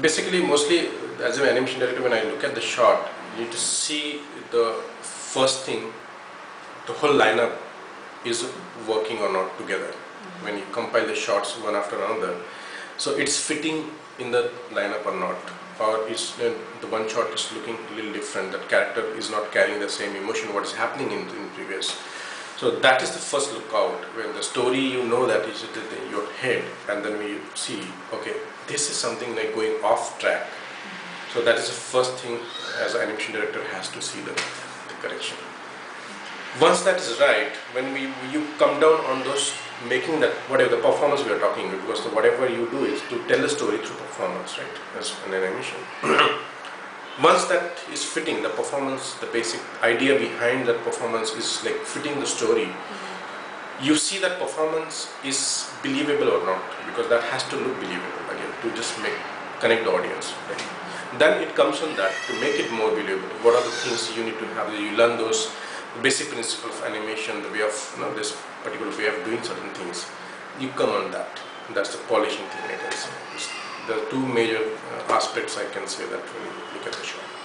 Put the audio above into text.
Basically, mostly as an animation director, when I look at the shot, you need to see the first thing, the whole lineup is working or not together. When you compile the shots one after another, so it's fitting in the lineup or not, or is uh, the one shot is looking a little different. That character is not carrying the same emotion what is happening in, in previous. So that is the first lookout when the story you know that is in your head, and then we see okay this is something like going off track. So that is the first thing as an animation director has to see the, the correction. Once that is right, when we you come down on those making that whatever the performance we are talking because the, whatever you do is to tell the story through performance, right? As an animation. Once that is fitting, the performance, the basic idea behind that performance is like fitting the story. Mm-hmm. You see that performance is believable or not, because that has to look believable again to just make connect the audience. Right? Then it comes on that to make it more believable. What are the things you need to have? You learn those basic principles of animation, the way of you know, this particular way of doing certain things. You come on that. That's the polishing thing I can say. It's the two major uh, aspects I can say that you look at the shot.